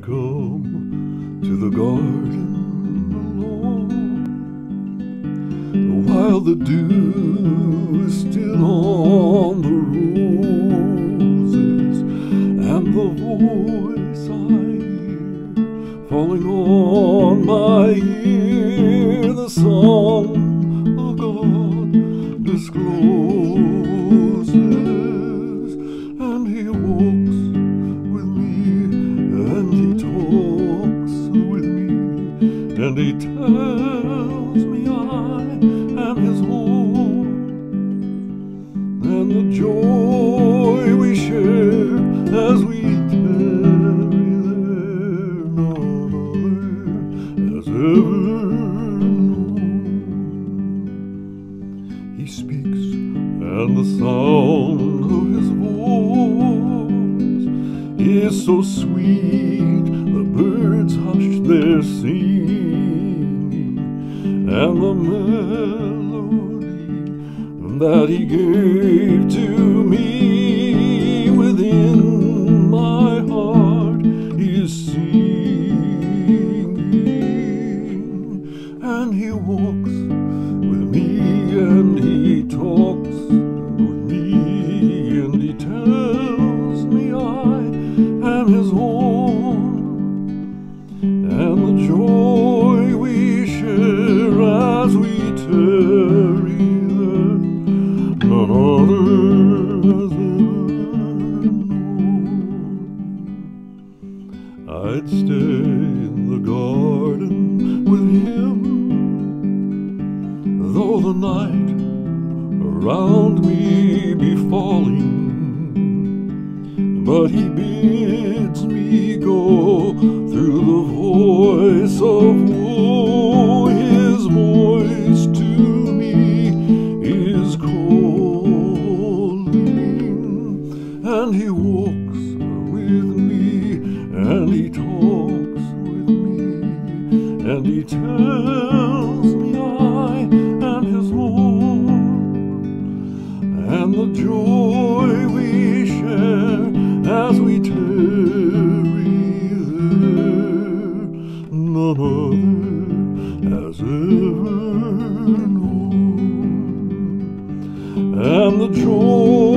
Come to the garden alone, while the dew is still on the roses, and the voice I hear falling on my ear, the Son of God discloses, and He walks and He tells me I am His own, and the joy we share as we tarry there, none has ever known. He speaks, and the sound of his voice is so sweet, the birds hush their singing, and the melody that he gave to joy we share as we tarry there none other has ever known I'd stay in the garden with him though the night around me be falling. But he bids and he walks with me, and he talks with me, and he tells me I am his own, and the joy we share as we tarry there, none other has ever known, and the joy